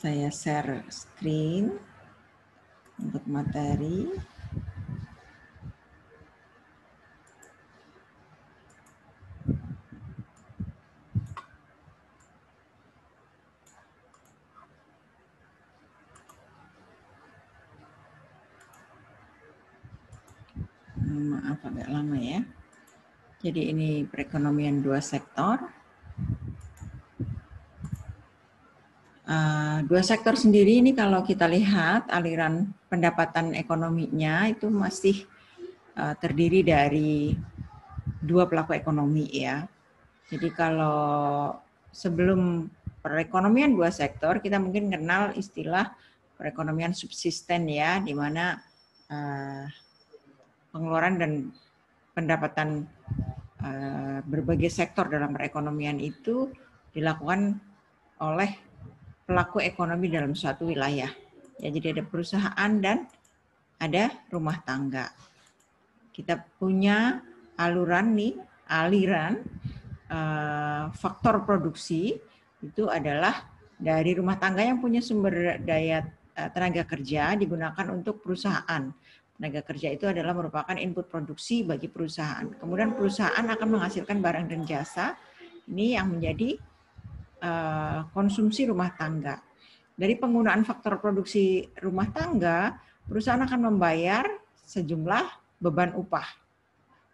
Saya share screen untuk materi. Maaf agak lama ya. Jadi ini perekonomian dua sektor. Uh, dua sektor sendiri ini kalau kita lihat aliran pendapatan ekonominya itu masih uh, terdiri dari dua pelaku ekonomi ya. Jadi kalau sebelum perekonomian dua sektor kita mungkin kenal istilah perekonomian subsisten ya, di mana uh, pengeluaran dan pendapatan berbagai sektor dalam perekonomian itu dilakukan oleh pelaku ekonomi dalam suatu wilayah. Ya, jadi ada perusahaan dan ada rumah tangga. Kita punya aluran nih, aliran uh, faktor produksi itu adalah dari rumah tangga yang punya sumber daya tenaga kerja digunakan untuk perusahaan tenaga kerja itu adalah merupakan input produksi bagi perusahaan. Kemudian perusahaan akan menghasilkan barang dan jasa ini yang menjadi uh, konsumsi rumah tangga. Dari penggunaan faktor produksi rumah tangga, perusahaan akan membayar sejumlah beban upah.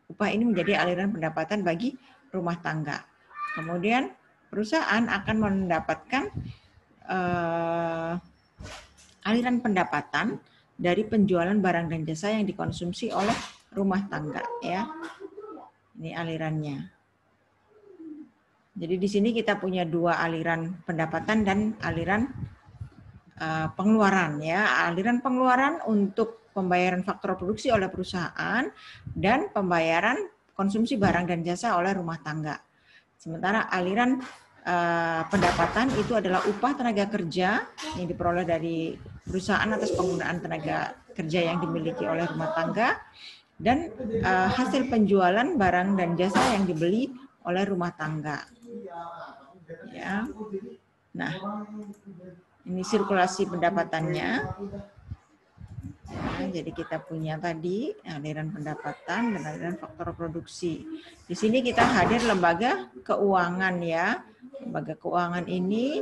Upah ini menjadi aliran pendapatan bagi rumah tangga. Kemudian perusahaan akan mendapatkan uh, aliran pendapatan dari penjualan barang dan jasa yang dikonsumsi oleh rumah tangga ya. Ini alirannya. Jadi di sini kita punya dua aliran pendapatan dan aliran uh, pengeluaran ya. Aliran pengeluaran untuk pembayaran faktor produksi oleh perusahaan dan pembayaran konsumsi barang dan jasa oleh rumah tangga. Sementara aliran uh, pendapatan itu adalah upah tenaga kerja yang diperoleh dari perusahaan atas penggunaan tenaga kerja yang dimiliki oleh rumah tangga dan uh, hasil penjualan barang dan jasa yang dibeli oleh rumah tangga. Ya. Nah, ini sirkulasi pendapatannya. Ya, jadi kita punya tadi aliran pendapatan dan aliran faktor produksi. Di sini kita hadir lembaga keuangan ya. Lembaga keuangan ini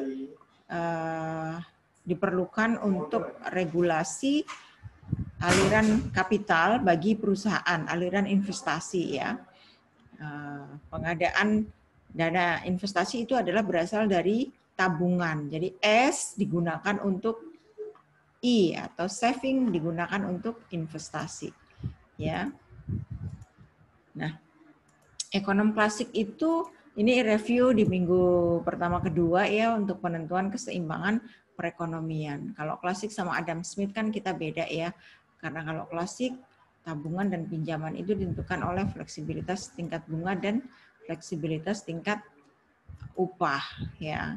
uh, diperlukan untuk regulasi aliran kapital bagi perusahaan, aliran investasi ya. Eh, pengadaan dana investasi itu adalah berasal dari tabungan. Jadi S digunakan untuk I atau saving digunakan untuk investasi. Ya. Nah, ekonom klasik itu ini review di minggu pertama kedua ya untuk penentuan keseimbangan perekonomian. Kalau klasik sama Adam Smith kan kita beda ya. Karena kalau klasik tabungan dan pinjaman itu ditentukan oleh fleksibilitas tingkat bunga dan fleksibilitas tingkat upah ya.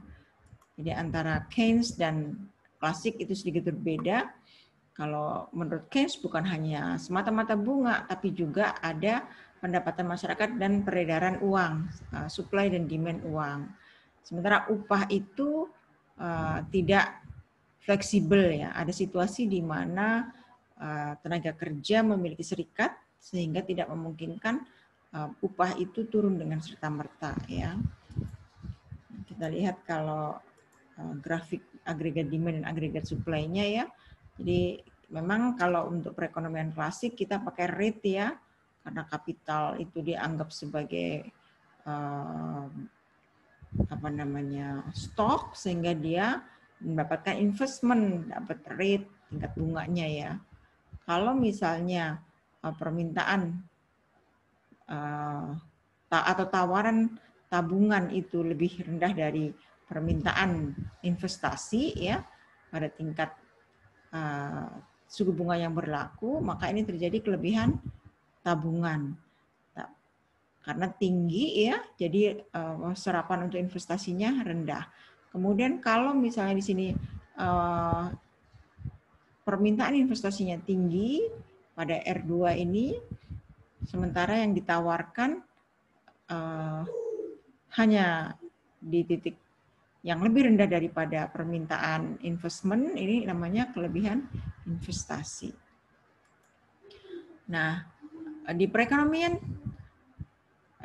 Jadi antara Keynes dan klasik itu sedikit berbeda. Kalau menurut Keynes bukan hanya semata-mata bunga tapi juga ada pendapatan masyarakat dan peredaran uang, uh, supply dan demand uang. Sementara upah itu uh, tidak fleksibel ya. Ada situasi di mana uh, tenaga kerja memiliki serikat sehingga tidak memungkinkan upah itu turun dengan serta merta ya. Kita lihat kalau uh, grafik agregat demand dan agregat supply-nya ya. Jadi memang kalau untuk perekonomian klasik kita pakai rate ya karena kapital itu dianggap sebagai uh, apa namanya stok sehingga dia mendapatkan investment, dapat rate tingkat bunganya ya. Kalau misalnya uh, permintaan uh, atau tawaran tabungan itu lebih rendah dari permintaan investasi ya pada tingkat uh, suku bunga yang berlaku, maka ini terjadi kelebihan tabungan karena tinggi ya, jadi uh, serapan untuk investasinya rendah. Kemudian kalau misalnya di sini uh, permintaan investasinya tinggi pada R2 ini, sementara yang ditawarkan uh, hanya di titik yang lebih rendah daripada permintaan investment ini namanya kelebihan investasi. Nah, di perekonomian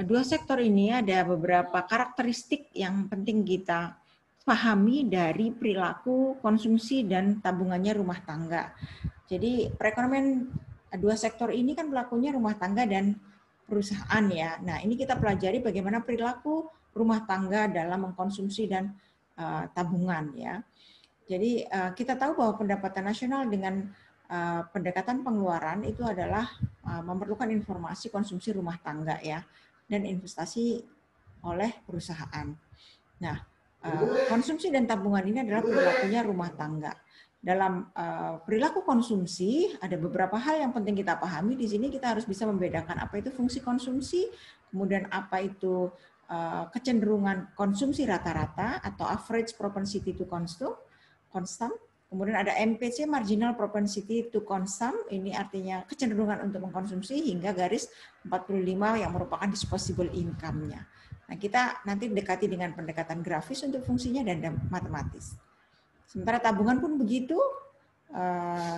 dua sektor ini ada beberapa karakteristik yang penting kita pahami dari perilaku konsumsi dan tabungannya rumah tangga. Jadi perekonomian dua sektor ini kan pelakunya rumah tangga dan perusahaan ya. Nah ini kita pelajari bagaimana perilaku rumah tangga dalam mengkonsumsi dan uh, tabungan ya. Jadi uh, kita tahu bahwa pendapatan nasional dengan uh, pendekatan pengeluaran itu adalah uh, memerlukan informasi konsumsi rumah tangga ya dan investasi oleh perusahaan. Nah, uh, konsumsi dan tabungan ini adalah perilakunya rumah tangga. Dalam uh, perilaku konsumsi ada beberapa hal yang penting kita pahami. Di sini kita harus bisa membedakan apa itu fungsi konsumsi, kemudian apa itu uh, kecenderungan konsumsi rata-rata atau average propensity to consume, constant. Kemudian ada MPC, marginal propensity to consume, ini artinya kecenderungan untuk mengkonsumsi hingga garis 45 yang merupakan disposable income-nya. Nah, kita nanti dekati dengan pendekatan grafis untuk fungsinya dan matematis. Sementara tabungan pun begitu, eh,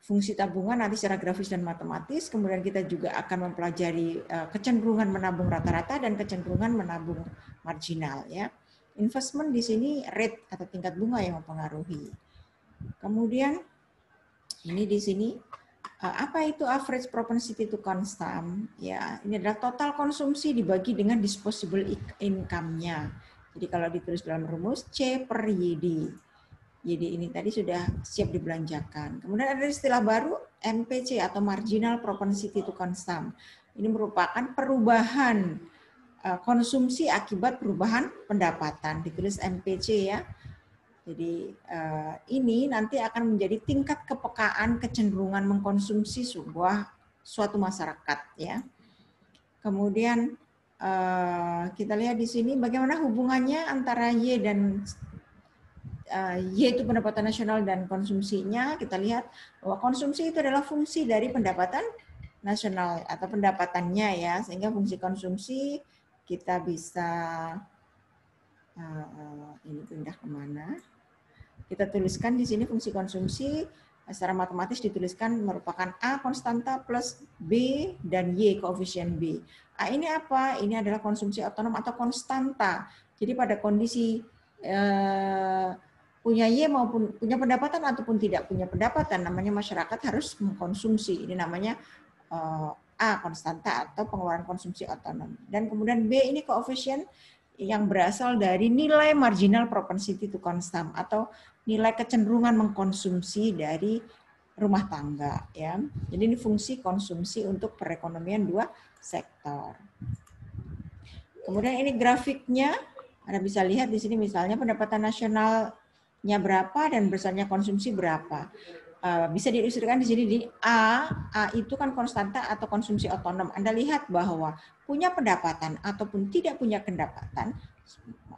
fungsi tabungan nanti secara grafis dan matematis, kemudian kita juga akan mempelajari eh, kecenderungan menabung rata-rata dan kecenderungan menabung marginal. ya. Investment di sini rate atau tingkat bunga yang mempengaruhi. Kemudian ini di sini Eh, apa itu average propensity to consume? Ya, ini adalah total konsumsi dibagi dengan disposable income-nya. Jadi kalau ditulis dalam rumus C per YD. YD ini tadi sudah siap dibelanjakan. Kemudian ada istilah baru MPC atau marginal propensity to consume. Ini merupakan perubahan eh, konsumsi akibat perubahan pendapatan. Ditulis MPC ya. Jadi uh, ini nanti akan menjadi tingkat kepekaan kecenderungan mengkonsumsi sebuah suatu masyarakat ya. Kemudian uh, kita lihat di sini bagaimana hubungannya antara Y dan uh, Y itu pendapatan nasional dan konsumsinya. Kita lihat bahwa konsumsi itu adalah fungsi dari pendapatan nasional atau pendapatannya ya, sehingga fungsi konsumsi kita bisa uh, ini pindah ke mana? Kita tuliskan di sini fungsi konsumsi secara matematis dituliskan merupakan A konstanta plus B dan Y koefisien B. A ini apa? Ini adalah konsumsi otonom atau konstanta. Jadi pada kondisi eh, punya Y maupun punya pendapatan ataupun tidak punya pendapatan, namanya masyarakat harus mengkonsumsi. Ini namanya eh, A konstanta atau pengeluaran konsumsi otonom. Dan kemudian B ini koefisien yang berasal dari nilai marginal propensity to consume atau nilai kecenderungan mengkonsumsi dari rumah tangga ya. Jadi ini fungsi konsumsi untuk perekonomian dua sektor. Kemudian ini grafiknya Anda bisa lihat di sini misalnya pendapatan nasionalnya berapa dan besarnya konsumsi berapa. Eh, bisa diilustrasikan di sini di A, A itu kan konstanta atau konsumsi otonom. Anda lihat bahwa punya pendapatan ataupun tidak punya pendapatan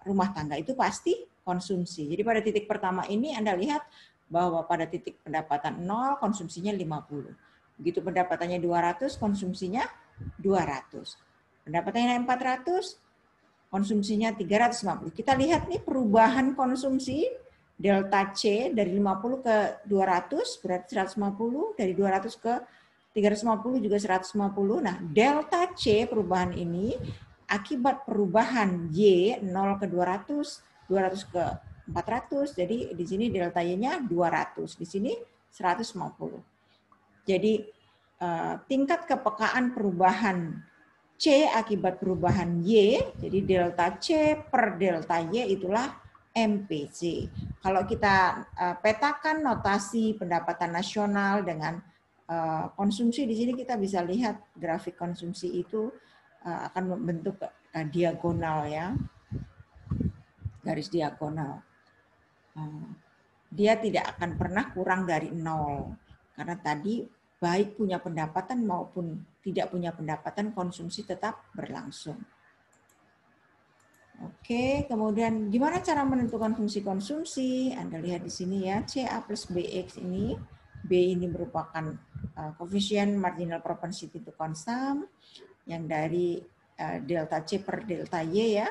rumah tangga itu pasti konsumsi. Jadi pada titik pertama ini Anda lihat bahwa pada titik pendapatan 0 konsumsinya 50. Begitu pendapatannya 200 konsumsinya 200. Pendapatannya 400 konsumsinya 350. Kita lihat nih perubahan konsumsi delta C dari 50 ke 200 berarti 150, dari 200 ke 350 juga 150. Nah, delta C perubahan ini akibat perubahan Y 0 ke 200 200 ke 400. Jadi di sini delta Y-nya 200. Di sini 150. Jadi eh, tingkat kepekaan perubahan C akibat perubahan Y, jadi delta C per delta Y itulah MPC. Kalau kita eh, petakan notasi pendapatan nasional dengan eh, konsumsi di sini kita bisa lihat grafik konsumsi itu akan membentuk diagonal ya garis diagonal. Hmm. Dia tidak akan pernah kurang dari nol. Karena tadi baik punya pendapatan maupun tidak punya pendapatan, konsumsi tetap berlangsung. Oke, kemudian gimana cara menentukan fungsi konsumsi? Anda lihat di sini ya, CA plus BX ini. B ini merupakan uh, koefisien marginal propensity to consume yang dari uh, delta C per delta Y ya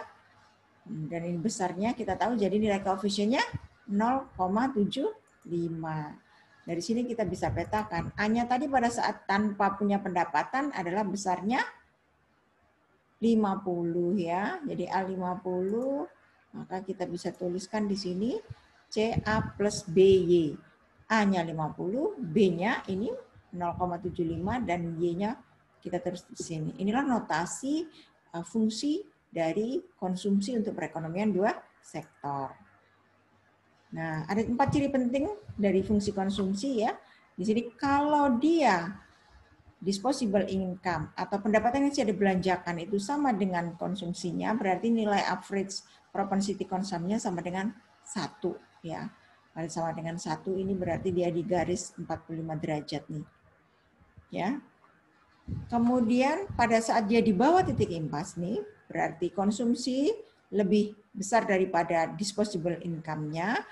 Dan ini besarnya kita tahu jadi nilai koefisiennya 0,75. Dari sini kita bisa petakan. A-nya tadi pada saat tanpa punya pendapatan adalah besarnya 50 ya. Jadi A50 maka kita bisa tuliskan di sini CA plus BY. A-nya 50, B-nya ini 0,75 dan Y-nya kita terus di sini. Inilah notasi uh, fungsi dari konsumsi untuk perekonomian dua sektor. Nah, ada empat ciri penting dari fungsi konsumsi ya. Di sini kalau dia disposable income atau pendapatan yang tidak dibelanjakan itu sama dengan konsumsinya, berarti nilai average propensity consumption sama dengan satu ya. Kalau sama dengan satu ini berarti dia di garis 45 derajat nih. Ya. Kemudian pada saat dia di bawah titik impas nih, berarti konsumsi lebih besar daripada disposable income-nya.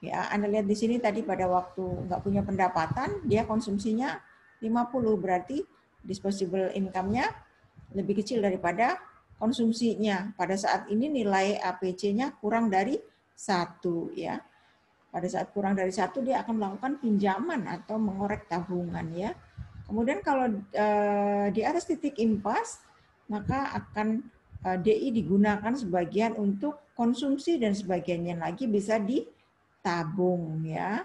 Ya, Anda lihat di sini tadi pada waktu nggak punya pendapatan, dia konsumsinya 50, berarti disposable income-nya lebih kecil daripada konsumsinya. Pada saat ini nilai APC-nya kurang dari satu ya. Pada saat kurang dari satu dia akan melakukan pinjaman atau mengorek tabungan ya. Kemudian kalau uh, di atas titik impas maka akan uh, eh, DI digunakan sebagian untuk konsumsi dan sebagiannya lagi bisa ditabung ya.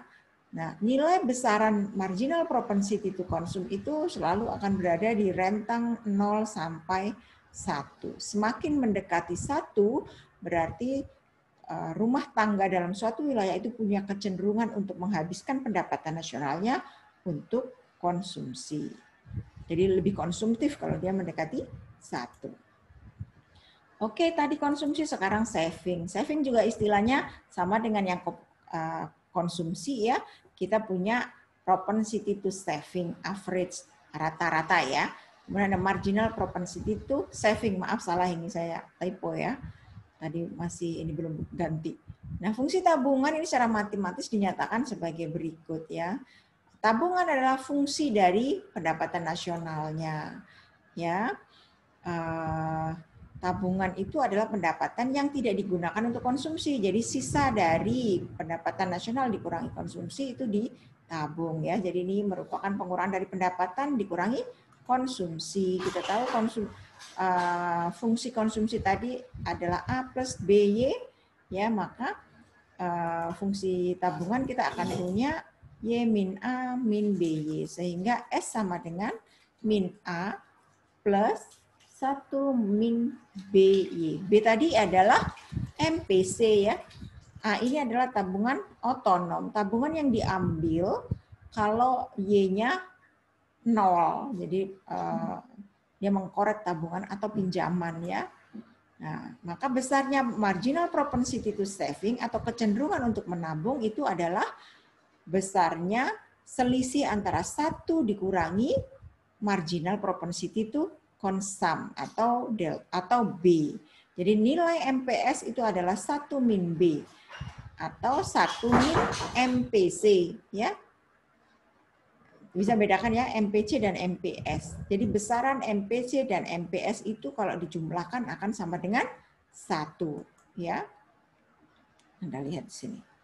Nah, nilai besaran marginal propensity to consume itu selalu akan berada di rentang 0 sampai 1. Semakin mendekati 1 berarti eh, rumah tangga dalam suatu wilayah itu punya kecenderungan untuk menghabiskan pendapatan nasionalnya untuk konsumsi. Jadi lebih konsumtif kalau dia mendekati satu. Oke, tadi konsumsi, sekarang saving. Saving juga istilahnya sama dengan yang eh, konsumsi ya. Kita punya propensity to saving average rata-rata ya. Kemudian ada marginal propensity to saving. Maaf salah ini saya typo ya. Tadi masih ini belum ganti. Nah, fungsi tabungan ini secara matematis dinyatakan sebagai berikut ya. Tabungan adalah fungsi dari pendapatan nasionalnya. Ya, uh, tabungan itu adalah pendapatan yang tidak digunakan untuk konsumsi. Jadi sisa dari pendapatan nasional dikurangi konsumsi itu ditabung ya. Jadi ini merupakan pengurangan dari pendapatan dikurangi konsumsi. Kita tahu konsum, uh, fungsi konsumsi tadi adalah A plus BY ya, maka uh, fungsi tabungan kita akan punya Y min A min BY sehingga S sama dengan min A plus 1 min BY. B tadi adalah MPC ya. A ini adalah tabungan otonom. Tabungan yang diambil kalau Y-nya nol. Jadi uh, dia mengkorek tabungan atau pinjaman ya. Nah, maka besarnya marginal propensity to saving atau kecenderungan untuk menabung itu adalah besarnya selisih antara satu dikurangi marginal propensity to konsam atau del atau B. Jadi nilai MPS itu adalah 1 min B atau 1 min MPC ya. Bisa bedakan ya MPC dan MPS. Jadi besaran MPC dan MPS itu kalau dijumlahkan akan sama dengan 1 ya. Anda lihat di sini.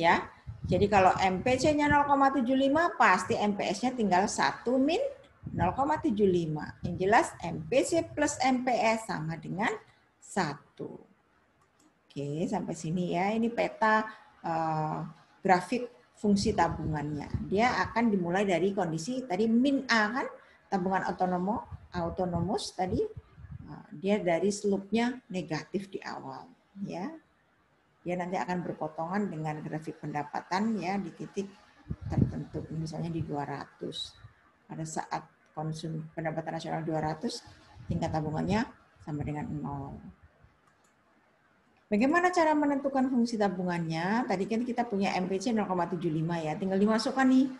Ya. Jadi kalau MPC-nya 0,75 pasti MPS-nya tinggal 1 min 0,75. Yang jelas MPC plus MPS sama dengan 1. Oke, sampai sini ya. Ini peta uh, grafik fungsi tabungannya. Dia akan dimulai dari kondisi tadi min A kan, tabungan otonomo, autonomus tadi uh, dia dari slope-nya negatif di awal ya. Dia nanti akan berpotongan dengan grafik pendapatan ya di titik tertentu misalnya di 200 pada saat konsum pendapatan nasional 200, tingkat tabungannya sama dengan 0. Bagaimana cara menentukan fungsi tabungannya? Tadi kan kita punya MPC 0,75 ya, tinggal dimasukkan nih.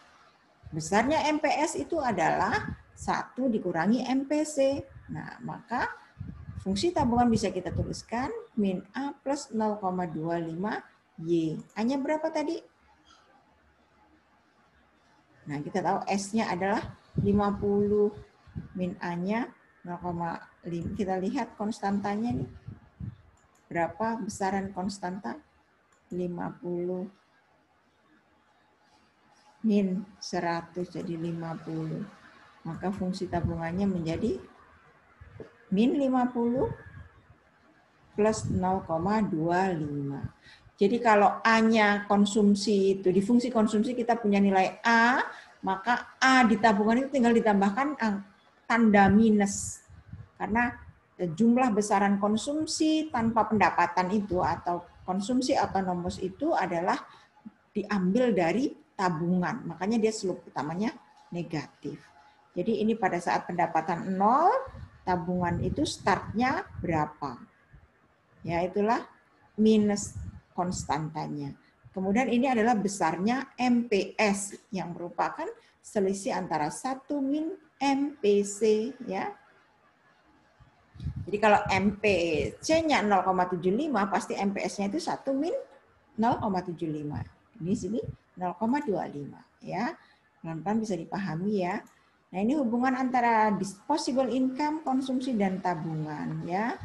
Besarnya MPS itu adalah 1 dikurangi MPC. Nah, maka fungsi tabungan bisa kita tuliskan min A plus 0,25 Y. Hanya berapa tadi? Nah, kita tahu S-nya adalah 50 min A-nya 0,5. Kita lihat konstantanya nih. berapa besaran konstanta? 50 min 100 jadi 50. Maka fungsi tabungannya menjadi min 50 plus 0,25. Jadi kalau A-nya konsumsi itu, di fungsi konsumsi kita punya nilai A, maka A di tabungan itu tinggal ditambahkan tanda minus. Karena jumlah besaran konsumsi tanpa pendapatan itu atau konsumsi otonomus itu adalah diambil dari tabungan. Makanya dia slope utamanya negatif. Jadi ini pada saat pendapatan nol, tabungan itu startnya berapa? Ya itulah minus konstantanya. Kemudian ini adalah besarnya MPS yang merupakan selisih antara 1 min MPC ya. Jadi kalau MPC-nya 0,75 pasti MPS-nya itu 1 min 0,75. Di sini 0,25 ya. Pelan-pelan bisa dipahami ya. Nah, ini hubungan antara disposable income, konsumsi dan tabungan ya.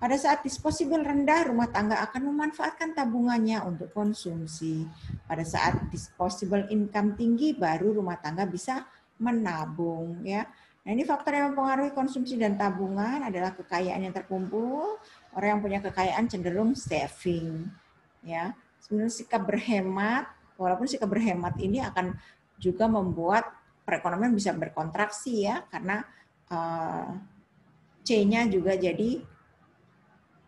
Pada saat disposable rendah, rumah tangga akan memanfaatkan tabungannya untuk konsumsi. Pada saat disposable income tinggi, baru rumah tangga bisa menabung. ya. Nah ini faktor yang mempengaruhi konsumsi dan tabungan adalah kekayaan yang terkumpul. Orang yang punya kekayaan cenderung saving. ya. Sebenarnya sikap berhemat, walaupun sikap berhemat ini akan juga membuat perekonomian bisa berkontraksi ya, karena uh, C-nya juga jadi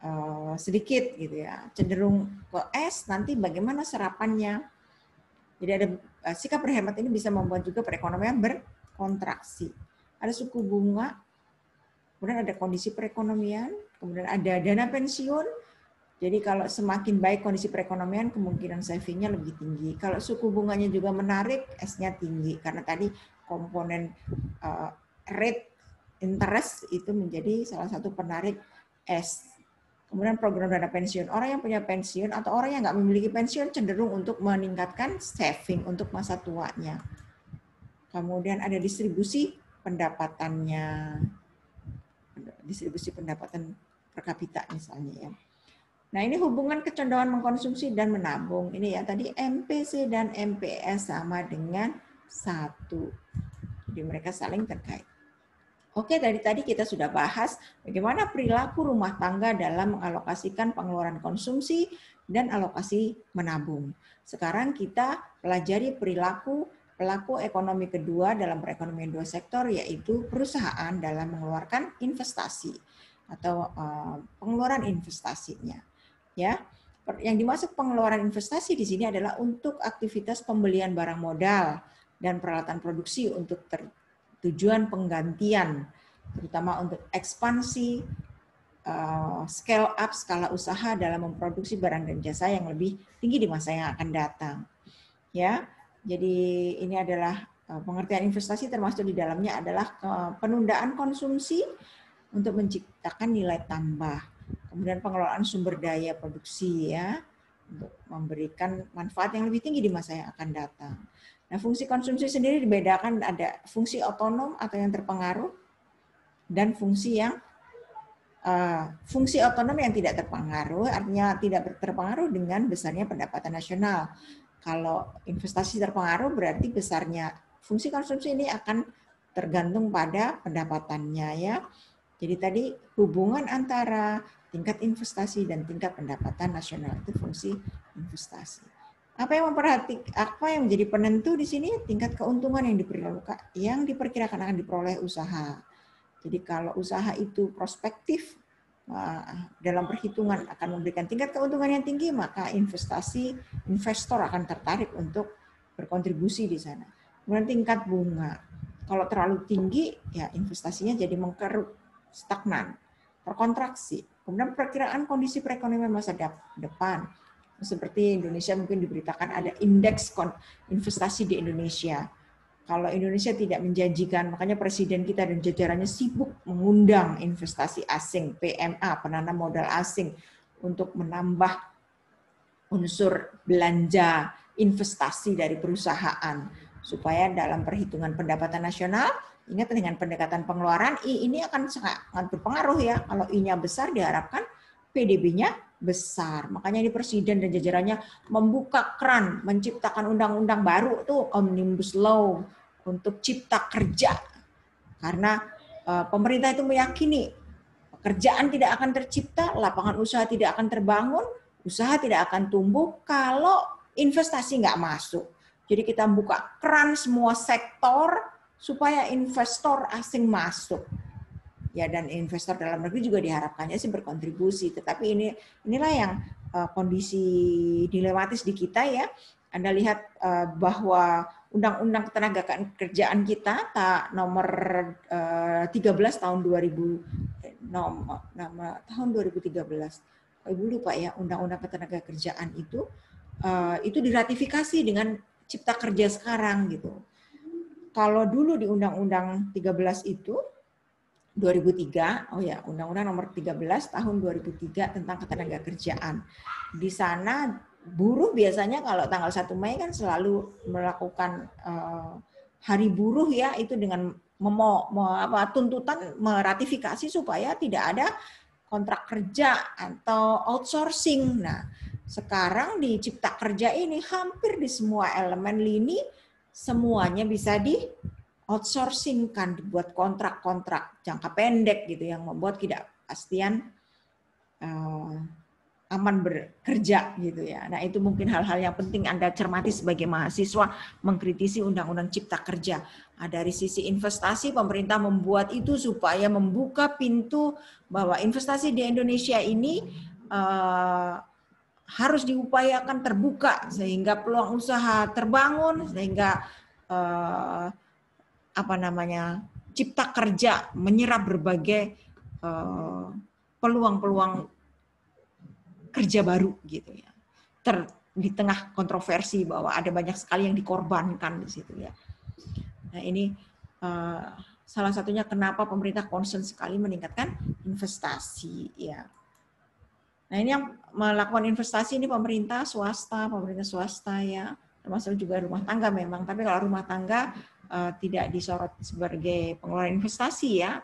Eh, sedikit gitu ya, cenderung ke es nanti bagaimana serapannya. Jadi ada uh, sikap berhemat ini bisa membuat juga perekonomian berkontraksi. Ada suku bunga, kemudian ada kondisi perekonomian, kemudian ada dana pensiun. Jadi kalau semakin baik kondisi perekonomian, kemungkinan savingnya lebih tinggi. Kalau suku bunganya juga menarik, S-nya tinggi karena tadi komponen uh, rate interest itu menjadi salah satu penarik S Kemudian program dana pensiun. Orang yang punya pensiun atau orang yang nggak memiliki pensiun cenderung untuk meningkatkan saving untuk masa tuanya. Kemudian ada distribusi pendapatannya. Distribusi pendapatan per kapita misalnya ya. Nah ini hubungan kecenderungan mengkonsumsi dan menabung. Ini ya tadi MPC dan MPS sama dengan satu. Jadi mereka saling terkait. Oke, dari tadi kita sudah bahas bagaimana perilaku rumah tangga dalam mengalokasikan pengeluaran konsumsi dan alokasi menabung. Sekarang kita pelajari perilaku pelaku ekonomi kedua dalam perekonomian dua sektor yaitu perusahaan dalam mengeluarkan investasi atau uh, pengeluaran investasinya. Ya. Yang dimaksud pengeluaran investasi di sini adalah untuk aktivitas pembelian barang modal dan peralatan produksi untuk tujuan penggantian, terutama untuk ekspansi, uh, scale up skala usaha dalam memproduksi barang dan jasa yang lebih tinggi di masa yang akan datang. Ya, jadi ini adalah uh, pengertian investasi termasuk di dalamnya adalah uh, penundaan konsumsi untuk menciptakan nilai tambah. Kemudian pengelolaan sumber daya produksi ya untuk memberikan manfaat yang lebih tinggi di masa yang akan datang. Nah, fungsi konsumsi sendiri dibedakan ada fungsi otonom atau yang terpengaruh dan fungsi yang uh, fungsi otonom yang tidak terpengaruh artinya tidak terpengaruh dengan besarnya pendapatan nasional. Kalau investasi terpengaruh berarti besarnya fungsi konsumsi ini akan tergantung pada pendapatannya ya. Jadi tadi hubungan antara tingkat investasi dan tingkat pendapatan nasional itu fungsi investasi. Apa yang memperhati apa yang menjadi penentu di sini tingkat keuntungan yang diperlukan yang diperkirakan akan diperoleh usaha. Jadi kalau usaha itu prospektif dalam perhitungan akan memberikan tingkat keuntungan yang tinggi, maka investasi investor akan tertarik untuk berkontribusi di sana. Kemudian tingkat bunga. Kalau terlalu tinggi, ya investasinya jadi mengkerut, stagnan, terkontraksi. Kemudian perkiraan kondisi perekonomian masa depan seperti Indonesia mungkin diberitakan ada indeks investasi di Indonesia. Kalau Indonesia tidak menjanjikan, makanya presiden kita dan jajarannya sibuk mengundang investasi asing, PMA, penanam modal asing, untuk menambah unsur belanja investasi dari perusahaan supaya dalam perhitungan pendapatan nasional ingat dengan pendekatan pengeluaran I ini akan sangat berpengaruh ya kalau I-nya besar diharapkan PDB-nya besar. Makanya ini presiden dan jajarannya membuka keran, menciptakan undang-undang baru tuh Omnibus Law untuk cipta kerja. Karena uh, pemerintah itu meyakini pekerjaan tidak akan tercipta, lapangan usaha tidak akan terbangun, usaha tidak akan tumbuh kalau investasi nggak masuk. Jadi kita buka keran semua sektor supaya investor asing masuk ya dan investor dalam negeri juga diharapkannya sih berkontribusi. Tetapi ini inilah yang uh, kondisi dilematis di kita ya. Anda lihat uh, bahwa Undang-Undang Ketenaga Kerjaan kita tak nomor uh, 13 tahun 2000 nomor nama tahun 2013. Ibu lupa ya Undang-Undang Ketenaga Kerjaan itu uh, itu diratifikasi dengan Cipta Kerja sekarang gitu. Kalau dulu di Undang-Undang 13 itu 2003, oh ya, Undang-Undang Nomor 13 Tahun 2003 tentang ketenaga kerjaan. Di sana buruh biasanya kalau tanggal 1 Mei kan selalu melakukan uh, hari buruh ya itu dengan memo, me, apa, tuntutan meratifikasi supaya tidak ada kontrak kerja atau outsourcing. Nah, sekarang di Cipta Kerja ini hampir di semua elemen lini semuanya bisa di outsourcing kan dibuat kontrak-kontrak jangka pendek gitu yang membuat tidak pastian uh, aman bekerja gitu ya. Nah itu mungkin hal-hal yang penting Anda cermati sebagai mahasiswa mengkritisi Undang-Undang Cipta Kerja. Nah, dari sisi investasi pemerintah membuat itu supaya membuka pintu bahwa investasi di Indonesia ini uh, harus diupayakan terbuka sehingga peluang usaha terbangun sehingga uh, apa namanya cipta kerja menyerap berbagai eh, peluang-peluang kerja baru gitu ya. Ter, di tengah kontroversi bahwa ada banyak sekali yang dikorbankan di situ ya. Nah ini uh, salah satunya kenapa pemerintah concern sekali meningkatkan investasi ya. Nah ini yang melakukan investasi ini pemerintah swasta, pemerintah swasta ya, termasuk juga rumah tangga memang. Tapi kalau rumah tangga uh, tidak disorot sebagai pengeluaran investasi ya.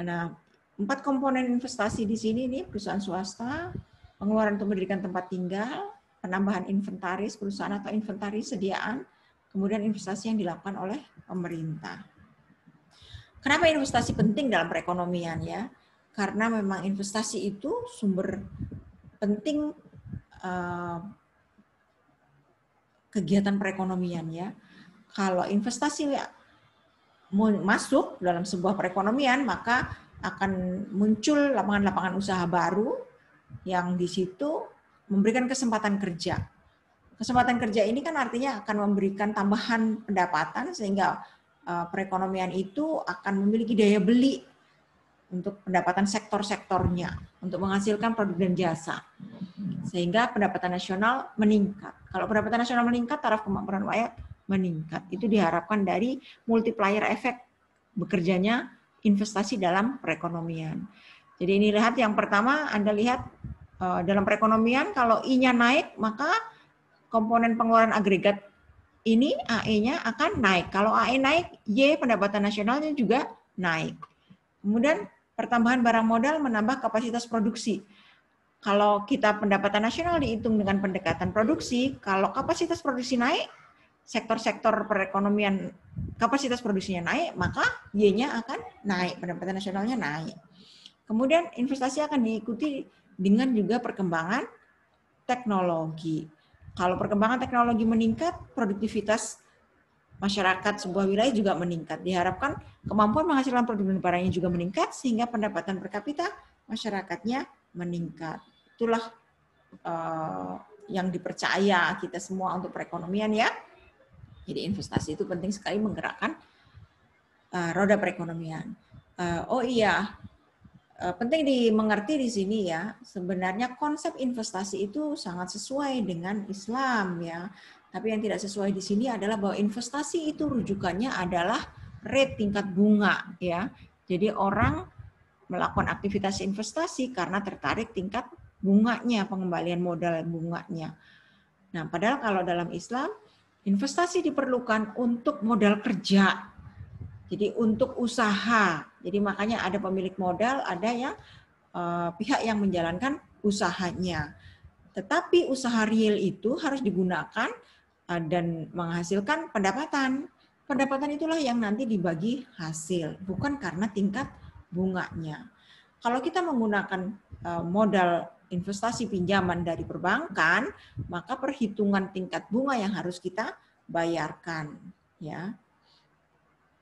Nah, empat komponen investasi di sini nih perusahaan swasta, pengeluaran untuk mendirikan tempat tinggal, penambahan inventaris perusahaan atau inventaris sediaan, kemudian investasi yang dilakukan oleh pemerintah. Kenapa investasi penting dalam perekonomian ya? Karena memang investasi itu sumber penting uh, kegiatan perekonomian ya kalau investasi masuk dalam sebuah perekonomian, maka akan muncul lapangan-lapangan usaha baru yang di situ memberikan kesempatan kerja. Kesempatan kerja ini kan artinya akan memberikan tambahan pendapatan sehingga eh, perekonomian itu akan memiliki daya beli untuk pendapatan sektor-sektornya untuk menghasilkan produk dan jasa sehingga pendapatan nasional meningkat. Kalau pendapatan nasional meningkat, taraf kemakmuran rakyat meningkat. Itu diharapkan dari multiplier efek bekerjanya investasi dalam perekonomian. Jadi ini lihat yang pertama Anda lihat eh, dalam perekonomian kalau I-nya naik maka komponen pengeluaran agregat ini AE-nya akan naik. Kalau AE naik, Y pendapatan nasionalnya juga naik. Kemudian pertambahan barang modal menambah kapasitas produksi. Kalau kita pendapatan nasional dihitung dengan pendekatan produksi, kalau kapasitas produksi naik, sektor-sektor perekonomian kapasitas produksinya naik, maka Y-nya akan naik, pendapatan nasionalnya naik. Kemudian investasi akan diikuti dengan juga perkembangan teknologi. Kalau perkembangan teknologi meningkat, produktivitas masyarakat sebuah wilayah juga meningkat. Diharapkan kemampuan menghasilkan produk dan barangnya juga meningkat sehingga pendapatan per kapita masyarakatnya meningkat. Itulah uh, yang dipercaya kita semua untuk perekonomian ya. Jadi investasi itu penting sekali menggerakkan uh, roda perekonomian. Uh, oh iya, uh, penting dimengerti di sini ya. Sebenarnya konsep investasi itu sangat sesuai dengan Islam ya. Tapi yang tidak sesuai di sini adalah bahwa investasi itu rujukannya adalah rate tingkat bunga ya. Jadi orang melakukan aktivitas investasi karena tertarik tingkat bunganya, pengembalian modal bunganya. Nah, padahal kalau dalam Islam Investasi diperlukan untuk modal kerja. Jadi untuk usaha. Jadi makanya ada pemilik modal, ada yang uh, pihak yang menjalankan usahanya. Tetapi usaha real itu harus digunakan dan menghasilkan pendapatan. Pendapatan itulah yang nanti dibagi hasil, bukan karena tingkat bunganya. Kalau kita menggunakan uh, modal investasi pinjaman dari perbankan, maka perhitungan tingkat bunga yang harus kita bayarkan, ya.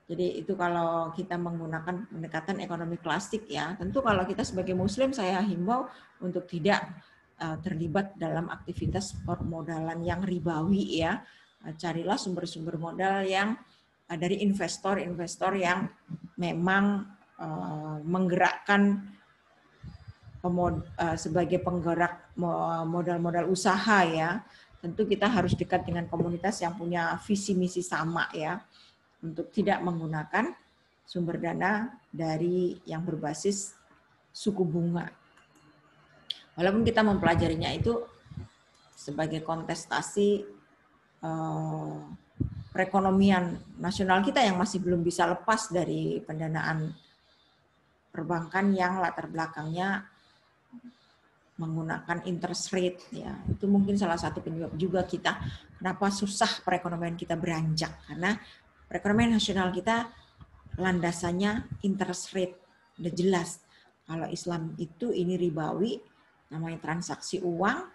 Jadi itu kalau kita menggunakan pendekatan ekonomi klasik ya. Tentu kalau kita sebagai muslim saya himbau untuk tidak uh, terlibat dalam aktivitas permodalan yang ribawi ya. Uh, carilah sumber-sumber modal yang uh, dari investor-investor yang memang menggerakkan sebagai penggerak modal-modal usaha ya. Tentu kita harus dekat dengan komunitas yang punya visi misi sama ya untuk tidak menggunakan sumber dana dari yang berbasis suku bunga. Walaupun kita mempelajarinya itu sebagai kontestasi eh, perekonomian nasional kita yang masih belum bisa lepas dari pendanaan perbankan yang latar belakangnya menggunakan interest rate ya. Itu mungkin salah satu penyebab juga kita kenapa susah perekonomian kita beranjak. Karena perekonomian nasional kita landasannya interest rate udah jelas. Kalau Islam itu ini ribawi namanya transaksi uang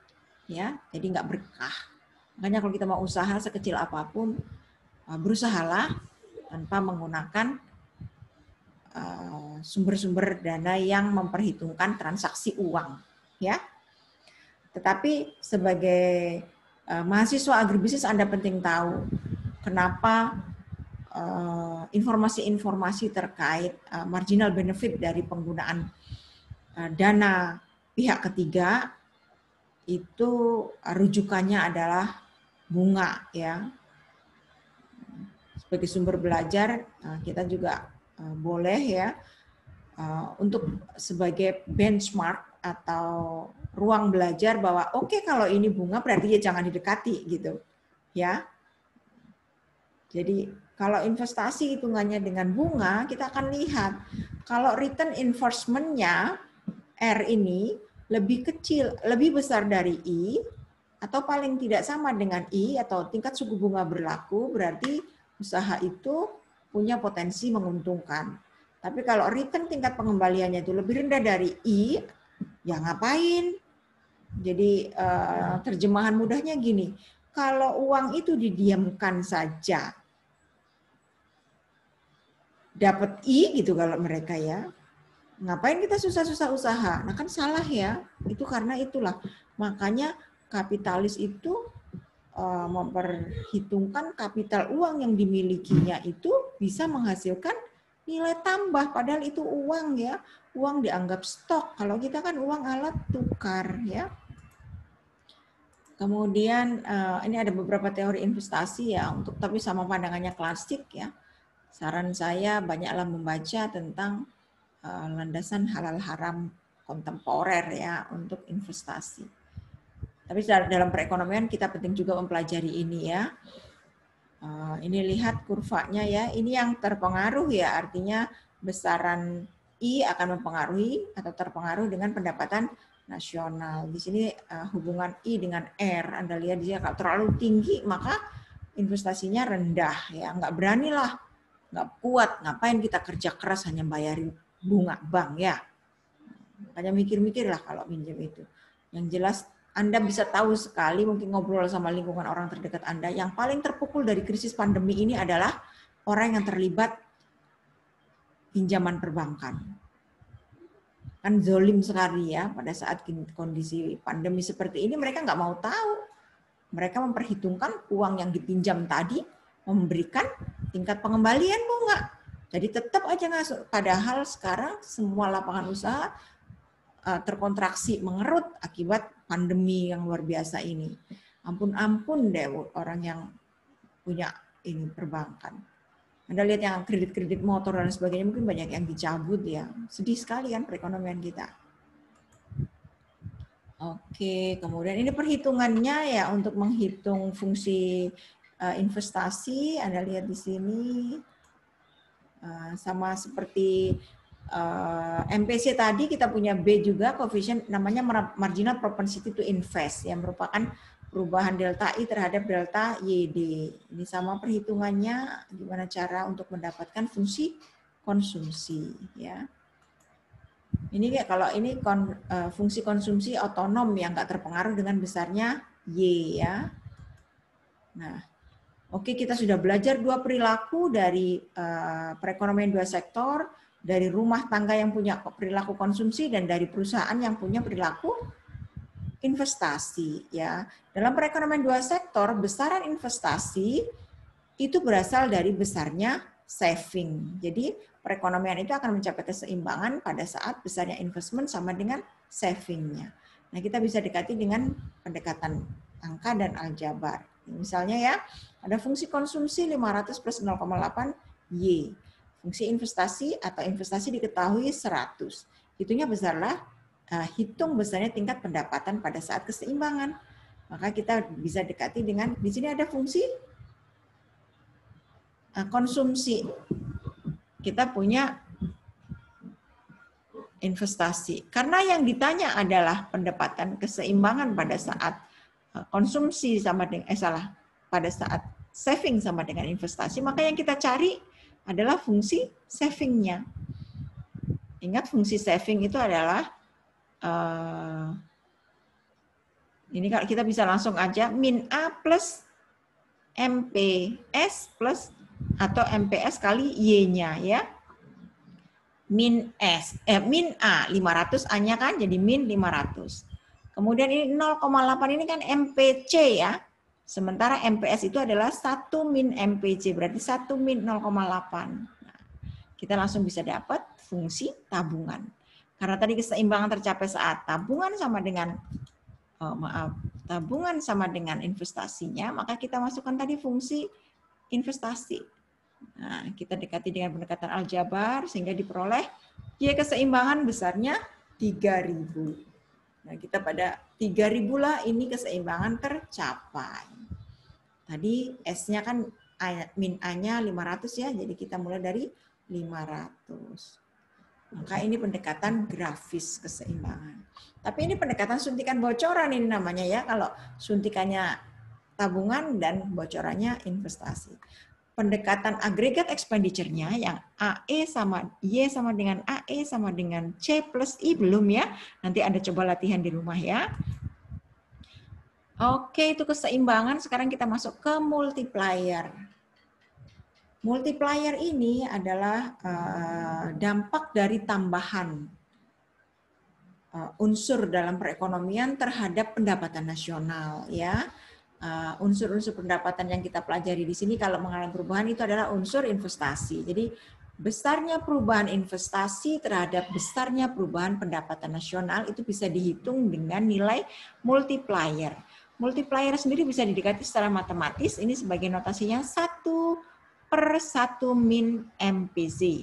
ya. Jadi nggak berkah. Makanya kalau kita mau usaha sekecil apa pun uh, berusahalah tanpa menggunakan uh, sumber-sumber dana yang memperhitungkan transaksi uang ya. Tetapi sebagai uh, mahasiswa agribisnis Anda penting tahu kenapa Eh, informasi-informasi terkait eh, marginal benefit dari penggunaan eh, dana pihak ketiga itu rujukannya adalah bunga ya. Sebagai sumber belajar kita juga boleh ya untuk sebagai benchmark atau ruang belajar bahwa oke okay, kalau ini bunga berarti ya jangan didekati gitu ya. Jadi kalau investasi hitungannya dengan bunga, kita akan lihat kalau return enforcement-nya R ini lebih kecil, lebih besar dari I, atau paling tidak sama dengan I, atau tingkat suku bunga berlaku, berarti usaha itu punya potensi menguntungkan. Tapi kalau return tingkat pengembaliannya itu lebih rendah dari I, ya ngapain? Jadi eh, terjemahan mudahnya gini, kalau uang itu didiamkan saja, dapat I gitu kalau mereka ya. Ngapain kita susah-susah usaha? Nah kan salah ya. Itu karena itulah. Makanya kapitalis itu uh, memperhitungkan kapital uang yang dimilikinya itu bisa menghasilkan nilai tambah padahal itu uang ya. Uang dianggap stok. Kalau kita kan uang alat tukar ya. Kemudian uh, ini ada beberapa teori investasi ya untuk tapi sama pandangannya klasik ya saran saya banyaklah membaca tentang landasan halal haram kontemporer ya untuk investasi. Tapi dalam perekonomian kita penting juga mempelajari ini ya. Uh, ini lihat kurvanya ya. Ini yang terpengaruh ya, artinya besaran I akan mempengaruhi atau terpengaruh dengan pendapatan nasional. Di sini uh, hubungan I dengan R, Anda lihat di sini kalau terlalu tinggi maka investasinya rendah ya, nggak beranilah nggak kuat, ngapain kita kerja keras hanya bayarin bunga bank ya. Makanya mikir-mikir lah kalau minjem itu. Yang jelas Anda bisa tahu sekali, mungkin ngobrol sama lingkungan orang terdekat Anda, yang paling terpukul dari krisis pandemi ini adalah orang yang terlibat pinjaman perbankan. Kan zolim sekali ya pada saat kondisi pandemi seperti ini mereka nggak mau tahu. Mereka memperhitungkan uang yang dipinjam tadi memberikan tingkat pengembalian bunga. Jadi tetap aja ngasuk. Padahal sekarang semua lapangan usaha uh, terkontraksi, mengerut akibat pandemi yang luar biasa ini. Ampun-ampun deh orang yang punya ini perbankan. Anda lihat yang kredit-kredit motor dan sebagainya mungkin banyak yang dicabut ya. Sedih sekali kan perekonomian kita. Oke, kemudian ini perhitungannya ya untuk menghitung fungsi uh, investasi, Anda lihat di sini uh, sama seperti uh, eh, MPC tadi kita punya B juga koefisien namanya marginal propensity to invest yang merupakan perubahan delta I terhadap delta YD. Ini sama perhitungannya gimana cara untuk mendapatkan fungsi konsumsi ya. Ini kayak kalau ini kon, uh, fungsi konsumsi otonom yang nggak terpengaruh dengan besarnya Y ya. Nah, oke kita sudah belajar dua perilaku dari uh, perekonomian dua sektor dari rumah tangga yang punya perilaku konsumsi dan dari perusahaan yang punya perilaku investasi ya. Dalam perekonomian dua sektor, besaran investasi itu berasal dari besarnya saving. Jadi perekonomian itu akan mencapai keseimbangan pada saat besarnya investment sama dengan savingnya. Nah, kita bisa dekati dengan pendekatan angka dan aljabar. Misalnya ya, ada fungsi konsumsi 500 plus 0,8 Y fungsi investasi atau investasi diketahui 100. Itunya besarlah uh, hitung besarnya tingkat pendapatan pada saat keseimbangan. Maka kita bisa dekati dengan di sini ada fungsi uh, konsumsi. Kita punya investasi. Karena yang ditanya adalah pendapatan keseimbangan pada saat konsumsi sama dengan eh salah, pada saat saving sama dengan investasi, maka yang kita cari adalah fungsi savingnya. Ingat fungsi saving itu adalah uh, ini kalau kita bisa langsung aja min A plus MPS plus atau MPS kali Y-nya ya. Min S, eh, min A 500 A-nya kan jadi min 500. Kemudian ini 0,8 ini kan MPC ya. Sementara MPS itu adalah 1 min MPC, berarti 1 min 0,8. Nah, kita langsung bisa dapat fungsi tabungan. Karena tadi keseimbangan tercapai saat tabungan sama dengan oh, maaf, tabungan sama dengan investasinya, maka kita masukkan tadi fungsi investasi. Nah, kita dekati dengan pendekatan aljabar sehingga diperoleh ya keseimbangan besarnya 3000. Nah, kita pada 3000 lah ini keseimbangan tercapai. Tadi S-nya kan min A-nya 500 ya, jadi kita mulai dari 500. Maka ini pendekatan grafis keseimbangan. Tapi ini pendekatan suntikan bocoran ini namanya ya, kalau suntikannya tabungan dan bocorannya investasi pendekatan agregat expenditure-nya yang AE sama Y sama dengan AE sama dengan C plus I belum ya. Nanti Anda coba latihan di rumah ya. Oke, itu keseimbangan. Sekarang kita masuk ke multiplier. Multiplier ini adalah uh, dampak dari tambahan uh, unsur dalam perekonomian terhadap pendapatan nasional ya Uh, unsur-unsur uh, pendapatan yang kita pelajari di sini kalau mengalami perubahan itu adalah unsur investasi. Jadi besarnya perubahan investasi terhadap besarnya perubahan pendapatan nasional itu bisa dihitung dengan nilai multiplier. Multiplier sendiri bisa didekati secara matematis. Ini sebagai notasinya satu per satu min MPC.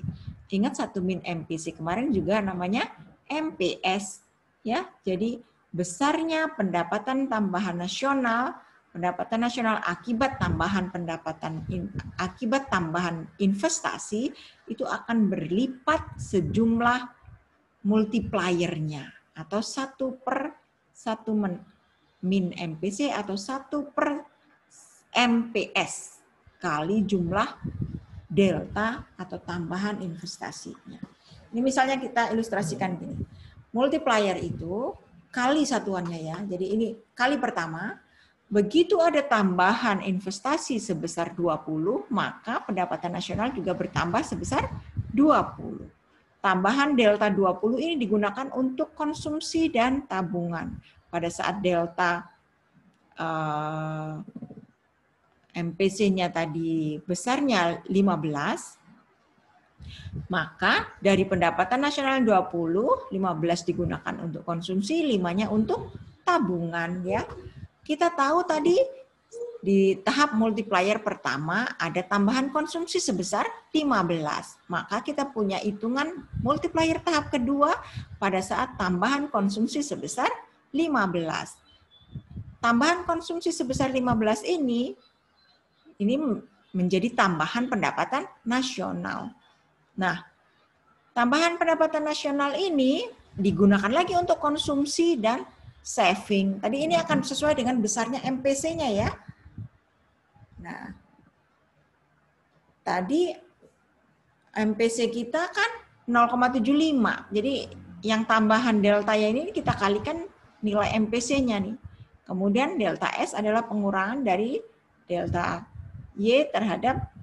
Ingat satu min MPC kemarin juga namanya MPS ya. Jadi besarnya pendapatan tambahan nasional pendapatan nasional akibat tambahan pendapatan akibat tambahan investasi itu akan berlipat sejumlah multipliernya atau satu per satu min MPC atau satu per MPS kali jumlah delta atau tambahan investasinya. Ini misalnya kita ilustrasikan gini. Multiplier itu kali satuannya ya. Jadi ini kali pertama Begitu ada tambahan investasi sebesar 20, maka pendapatan nasional juga bertambah sebesar 20. Tambahan delta 20 ini digunakan untuk konsumsi dan tabungan. Pada saat delta uh, eh, MPC-nya tadi besarnya 15, maka dari pendapatan nasional 20, 15 digunakan untuk konsumsi, 5-nya untuk tabungan ya. Kita tahu tadi di tahap multiplier pertama ada tambahan konsumsi sebesar 15. Maka kita punya hitungan multiplier tahap kedua pada saat tambahan konsumsi sebesar 15. Tambahan konsumsi sebesar 15 ini ini menjadi tambahan pendapatan nasional. Nah, tambahan pendapatan nasional ini digunakan lagi untuk konsumsi dan saving. Tadi ini akan sesuai dengan besarnya MPC-nya ya. Nah, tadi MPC kita kan 0,75. Jadi yang tambahan delta ya ini kita kalikan nilai MPC-nya nih. Kemudian delta S adalah pengurangan dari delta Y terhadap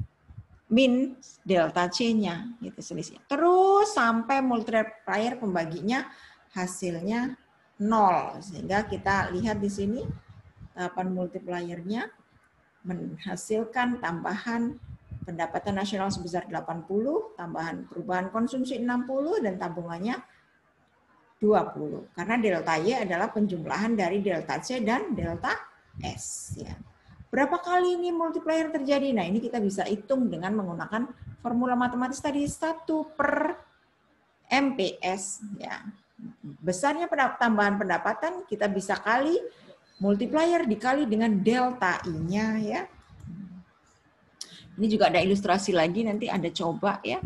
min delta C-nya gitu selisihnya. Terus sampai multiplier pembaginya hasilnya nol sehingga kita lihat di sini tahapan multipliernya menghasilkan tambahan pendapatan nasional sebesar 80, tambahan perubahan konsumsi 60 dan tabungannya 20. Karena delta Y adalah penjumlahan dari delta C dan delta S ya. Berapa kali ini multiplier terjadi? Nah, ini kita bisa hitung dengan menggunakan formula matematis tadi 1 per MPS. Ya. Besarnya tambahan pendapatan kita bisa kali multiplier dikali dengan delta I-nya ya. Ini juga ada ilustrasi lagi nanti Anda coba ya.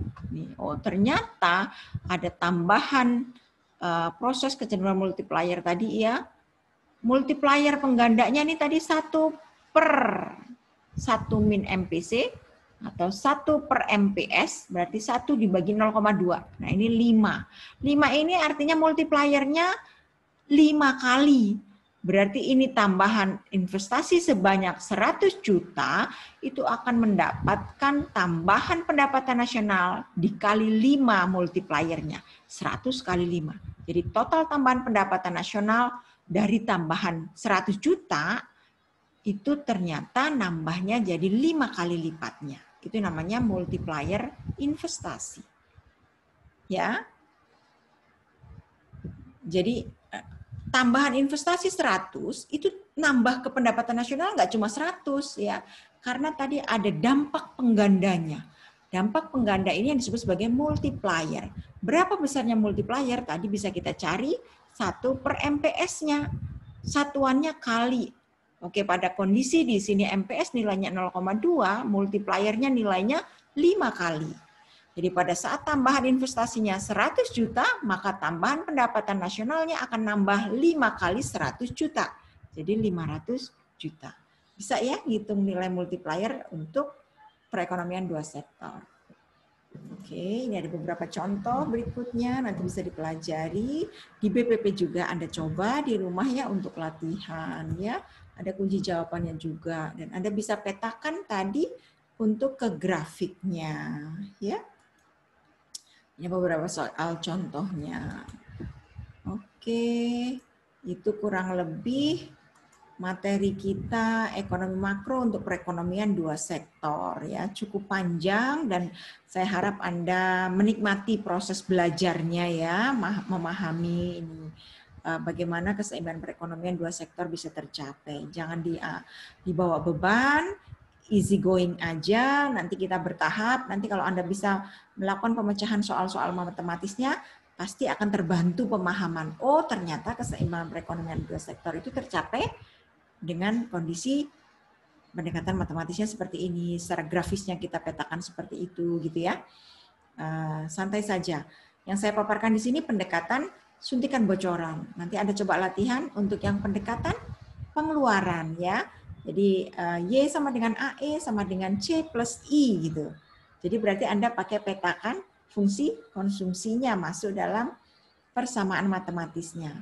oh ternyata ada tambahan uh, proses kecenderungan multiplier tadi ya. Multiplier penggandanya ini tadi satu per 1 min MPC atau 1 per MPS berarti 1 dibagi 0,2. Nah ini 5. 5 ini artinya multipliernya 5 kali. Berarti ini tambahan investasi sebanyak 100 juta itu akan mendapatkan tambahan pendapatan nasional dikali 5 multipliernya. 100 kali 5. Jadi total tambahan pendapatan nasional dari tambahan 100 juta itu ternyata nambahnya jadi lima kali lipatnya. Itu namanya multiplier investasi. Ya. Jadi eh, tambahan investasi 100 itu nambah ke pendapatan nasional nggak cuma 100 ya. Karena tadi ada dampak penggandanya. Dampak pengganda ini yang disebut sebagai multiplier. Berapa besarnya multiplier? Tadi bisa kita cari satu per MPS-nya. Satuannya kali Oke, pada kondisi di sini MPS nilainya 0,2, multipliernya nilainya 5 kali. Jadi pada saat tambahan investasinya 100 juta, maka tambahan pendapatan nasionalnya akan nambah 5 kali 100 juta. Jadi 500 juta. Bisa ya hitung nilai multiplier untuk perekonomian dua sektor. Oke, ini ada beberapa contoh berikutnya, nanti bisa dipelajari. Di BPP juga Anda coba di rumah ya untuk latihan ya ada kunci jawabannya juga dan Anda bisa petakan tadi untuk ke grafiknya ya. Ini beberapa soal contohnya. Oke, itu kurang lebih materi kita ekonomi makro untuk perekonomian dua sektor ya cukup panjang dan saya harap Anda menikmati proses belajarnya ya memahami ini Eh, bagaimana keseimbangan perekonomian dua sektor bisa tercapai. Jangan di, uh, dibawa beban, easy going aja, nanti kita bertahap, nanti kalau Anda bisa melakukan pemecahan soal-soal matematisnya, pasti akan terbantu pemahaman, oh ternyata keseimbangan perekonomian dua sektor itu tercapai dengan kondisi pendekatan matematisnya seperti ini, secara grafisnya kita petakan seperti itu, gitu ya. Uh, santai saja. Yang saya paparkan di sini pendekatan suntikan bocoran. Nanti Anda coba latihan untuk yang pendekatan pengeluaran ya. Jadi uh, Y sama dengan AE sama dengan C plus I gitu. Jadi berarti Anda pakai petakan fungsi konsumsinya masuk dalam persamaan matematisnya.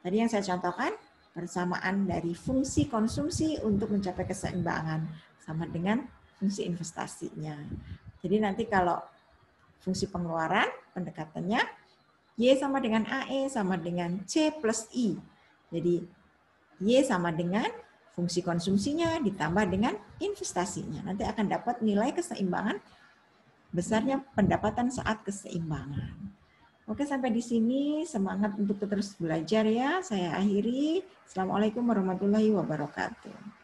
Tadi yang saya contohkan persamaan dari fungsi konsumsi untuk mencapai keseimbangan sama dengan fungsi investasinya. Jadi nanti kalau fungsi pengeluaran pendekatannya Y sama dengan AE sama dengan C plus I. Jadi Y sama dengan fungsi konsumsinya ditambah dengan investasinya. Nanti akan dapat nilai keseimbangan besarnya pendapatan saat keseimbangan. Oke, sampai di sini semangat untuk terus belajar ya. Saya akhiri. Assalamualaikum warahmatullahi wabarakatuh.